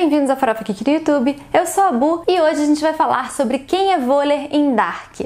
Bem-vindos a Farofa no YouTube, eu sou a Bu e hoje a gente vai falar sobre quem é Voller em Dark.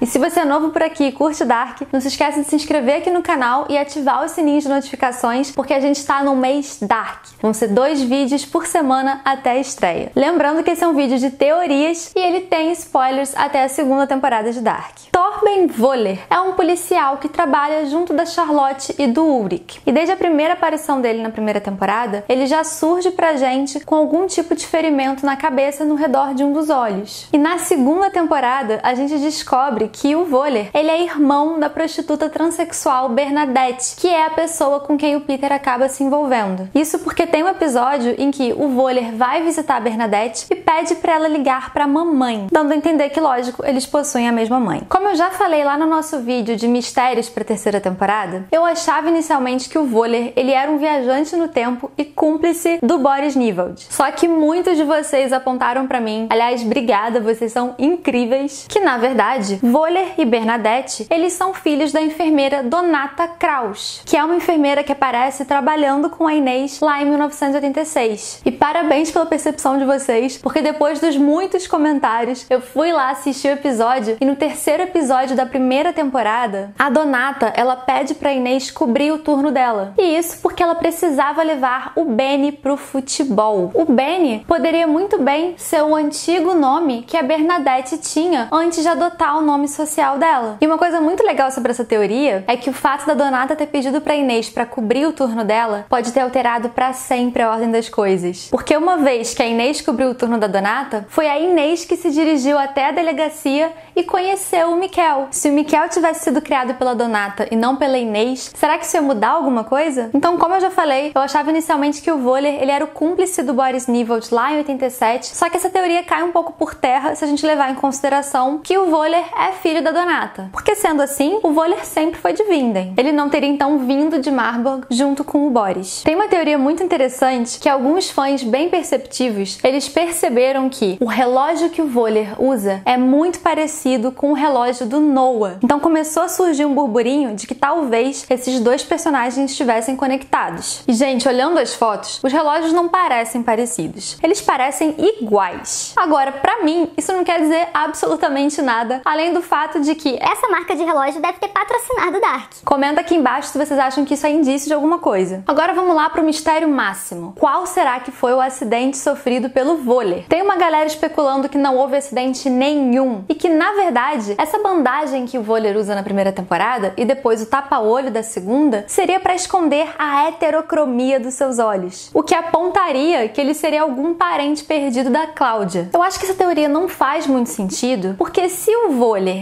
E se você é novo por aqui e curte Dark, não se esqueça de se inscrever aqui no canal e ativar os sininhos de notificações, porque a gente está no mês Dark. Vão ser dois vídeos por semana até a estreia. Lembrando que esse é um vídeo de teorias e ele tem spoilers até a segunda temporada de Dark. Torben Voller é um policial que trabalha junto da Charlotte e do Ulrich. E desde a primeira aparição dele na primeira temporada, ele já surge pra gente com algum tipo de ferimento na cabeça no redor de um dos olhos. E na segunda temporada, a gente descobre que o Voller, ele é irmão da prostituta transexual Bernadette, que é a pessoa com quem o Peter acaba se envolvendo. Isso porque tem um episódio em que o Voller vai visitar a Bernadette e pede para ela ligar para a mamãe, dando a entender que, lógico, eles possuem a mesma mãe. Como eu já falei lá no nosso vídeo de mistérios para a terceira temporada, eu achava inicialmente que o Voller, ele era um viajante no tempo e cúmplice do Boris Nivald. Só que muitos de vocês apontaram para mim, aliás, obrigada, vocês são incríveis, que na verdade, e Bernadette, eles são filhos da enfermeira Donata Kraus, que é uma enfermeira que aparece trabalhando com a Inês lá em 1986. E parabéns pela percepção de vocês, porque depois dos muitos comentários, eu fui lá assistir o episódio e no terceiro episódio da primeira temporada, a Donata, ela pede para Inês cobrir o turno dela. E isso porque ela precisava levar o Benny pro futebol. O Benny poderia muito bem ser o antigo nome que a Bernadette tinha antes de adotar o nome social dela. E uma coisa muito legal sobre essa teoria é que o fato da Donata ter pedido para Inês para cobrir o turno dela pode ter alterado para sempre a ordem das coisas. Porque uma vez que a Inês cobriu o turno da Donata, foi a Inês que se dirigiu até a delegacia e conheceu o Miquel. Se o Miquel tivesse sido criado pela Donata e não pela Inês, será que isso ia mudar alguma coisa? Então, como eu já falei, eu achava inicialmente que o Voller ele era o cúmplice do Boris Nivald lá em 87, só que essa teoria cai um pouco por terra se a gente levar em consideração que o Voller é filho da Donata. Porque sendo assim, o Voller sempre foi de Vinden. Ele não teria então vindo de Marburg junto com o Boris. Tem uma teoria muito interessante que alguns fãs bem perceptivos, eles perceberam que o relógio que o Voller usa é muito parecido com o relógio do Noah. Então começou a surgir um burburinho de que talvez esses dois personagens estivessem conectados. E gente, olhando as fotos, os relógios não parecem parecidos. Eles parecem iguais. Agora, para mim, isso não quer dizer absolutamente nada, além do fato de que essa marca de relógio deve ter patrocinado Dark. Comenta aqui embaixo se vocês acham que isso é indício de alguma coisa. Agora vamos lá para o mistério máximo. Qual será que foi o acidente sofrido pelo Voller? Tem uma galera especulando que não houve acidente nenhum e que na verdade essa bandagem que o Voller usa na primeira temporada e depois o tapa-olho da segunda seria para esconder a heterocromia dos seus olhos, o que apontaria que ele seria algum parente perdido da Cláudia. Eu acho que essa teoria não faz muito sentido, porque se o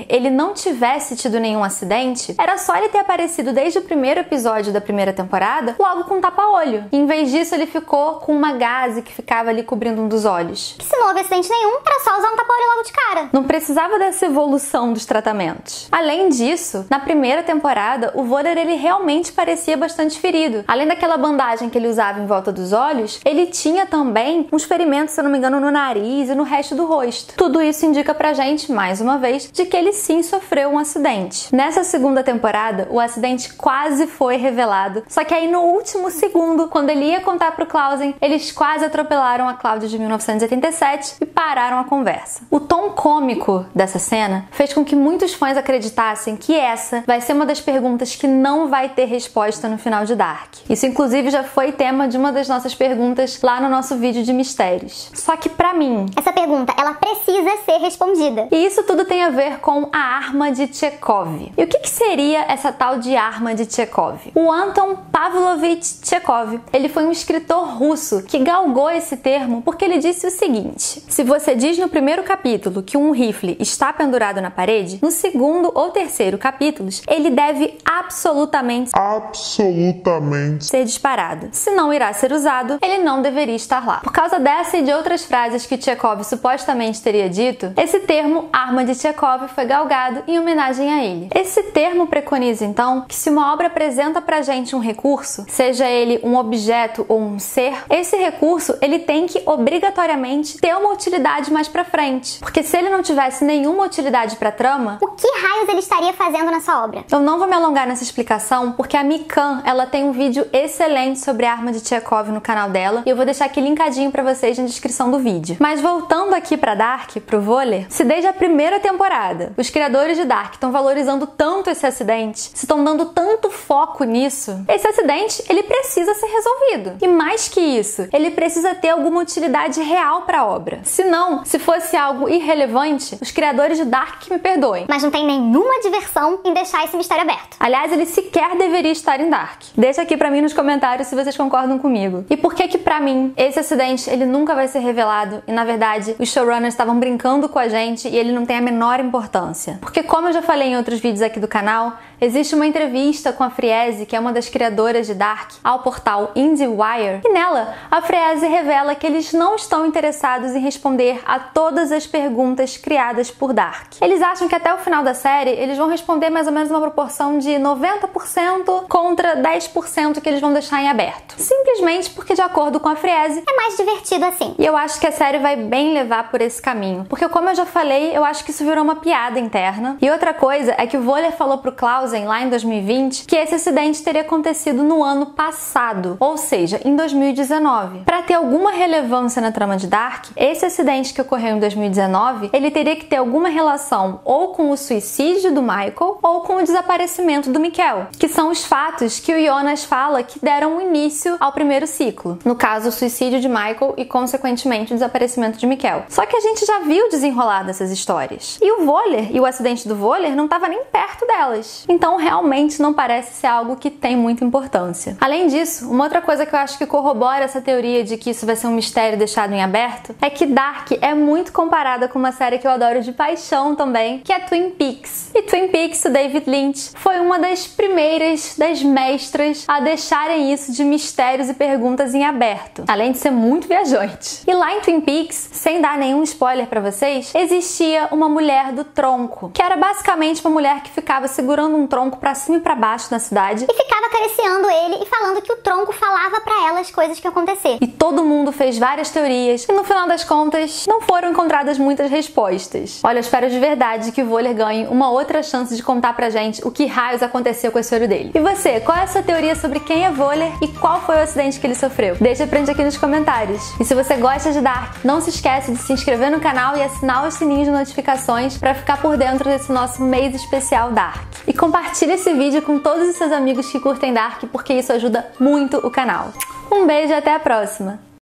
Ele não tivesse tido nenhum acidente, era só ele ter aparecido desde o primeiro episódio da primeira temporada, logo com um tapa-olho. Em vez disso, ele ficou com uma gaze que ficava ali cobrindo um dos olhos. Que se não houve acidente nenhum, era só usar um tapa-olho logo de cara. Não precisava dessa evolução dos tratamentos. Além disso, na primeira temporada, o Voller ele realmente parecia bastante ferido. Além daquela bandagem que ele usava em volta dos olhos, ele tinha também uns ferimentos, se eu não me engano, no nariz e no resto do rosto. Tudo isso indica pra gente, mais uma vez, de que ele sim sofreu um acidente. Nessa segunda temporada, o acidente quase foi revelado, só que aí no último segundo, quando ele ia contar pro Clausen, eles quase atropelaram a Cláudia de 1987 e pararam a conversa. O tom cômico dessa cena fez com que muitos fãs acreditassem que essa vai ser uma das perguntas que não vai ter resposta no final de Dark. Isso inclusive já foi tema de uma das nossas perguntas lá no nosso vídeo de mistérios. Só que para mim, essa pergunta, ela precisa ser respondida. E isso tudo tem a ver com a arma de Chekhov. E o que, que seria essa tal de arma de Chekhov? O Anton Pavlovich Chekhov, ele foi um escritor russo que galgou esse termo porque ele disse o seguinte: se você diz no primeiro capítulo que um rifle está pendurado na parede, no segundo ou terceiro capítulos, ele deve absolutamente absolutamente ser disparado. Se não irá ser usado, ele não deveria estar lá. Por causa dessa e de outras frases que Chekhov supostamente teria dito, esse termo arma de Chekhov foi galgado em homenagem a ele. Esse termo preconiza então que se uma obra apresenta pra gente um recurso, seja ele um objeto ou um ser, esse recurso ele tem que obrigatoriamente ter uma utilidade mais pra frente. Porque se ele não tivesse nenhuma utilidade pra trama, O que raios ele estaria fazendo nessa obra? eu não vou me alongar nessa explicação, porque a Mikan, ela tem um vídeo excelente sobre a arma de Chekhov no canal dela, e eu vou deixar aqui linkadinho pra vocês na descrição do vídeo. Mas voltando aqui pra Dark, pro vôlei, se desde a primeira temporada os criadores de Dark estão valorizando tanto esse acidente, se estão dando tanto foco nisso, esse acidente, ele precisa ser resolvido. E mais que isso, ele precisa ter alguma utilidade real pra obra. Se não, se fosse algo irrelevante, os criadores de Dark que me perdoem. Mas não tem nenhuma diversão em deixar esse mistério aberto. Aliás, ele sequer deveria estar em Dark. Deixa aqui pra mim nos comentários se vocês concordam comigo. E por que que pra mim esse acidente ele nunca vai ser revelado e na verdade os showrunners estavam brincando com a gente e ele não tem a menor importância? Porque como eu já falei em outros vídeos aqui do canal, existe uma entrevista com a Friese, que é uma das criadoras de Dark, ao portal IndieWire, e nela a Friese revela que eles não estão interessados em responder a todas as perguntas criadas por Dark. Eles acham que até o final da série eles vão responder mais ou menos uma proporção de 90% contra 10% que eles vão deixar em aberto. Simplesmente porque, de acordo com a Friese, É mais divertido assim. e eu acho que a série vai bem levar por esse caminho. Porque, como eu já falei, eu acho que isso virou uma piada interna. E outra coisa é que o Voller falou pro Clausen lá em 2020 que esse acidente teria acontecido no ano passado, ou seja, em 2019. Para ter alguma relevância na trama de Dark, esse acidente que ocorreu em 2019, ele teria que ter alguma relação ou com o suicídio do Michael ou com o desaparecimento do Mikel, que são os fatos que o Jonas fala que deram início ao primeiro ciclo. No caso, o suicídio de Michael e, consequentemente, o desaparecimento de Mikel. Só que a gente já viu desenrolar dessas histórias. E o Voller e o acidente do Voller não estava nem perto delas. Então, realmente não parece ser algo que tem muita importância. Além disso, uma outra coisa que eu acho que corrobora essa teoria de que isso vai ser um mistério deixado em aberto é que Dark é muito comparada com uma série que eu adoro de paixão também, que é Twin Peaks. E Twin Peaks, o David Lynch, foi uma das primeiras, das mestras a deixarem isso de mistérios e perguntas em aberto, além de ser muito viajante. E lá em Twin Peaks, sem dar nenhum spoiler pra vocês, existia uma mulher do tronco, que era basicamente uma mulher que ficava segurando um tronco pra cima e pra baixo na cidade E ficava acariciando ele e falando que o tronco falava pra ela as coisas que iam acontecer. e todo mundo fez várias teorias e no final das contas não foram encontradas muitas respostas. Olha, eu espero de verdade que o Voller ganhe uma outra chance de contar pra gente o que raios aconteceu com esse olho dele. E você, qual é a sua teoria sobre quem é Voller e qual foi o acidente que ele sofreu? Deixa pra gente aqui nos comentários. E se você gosta de Dark, não se esquece de se inscrever no canal e assinar os sininhos de notificações pra ficar por dentro desse nosso mês especial Dark. E compartilhe esse vídeo com todos os seus amigos que curtem Dark, porque isso ajuda muito o canal. Um beijo e até a próxima!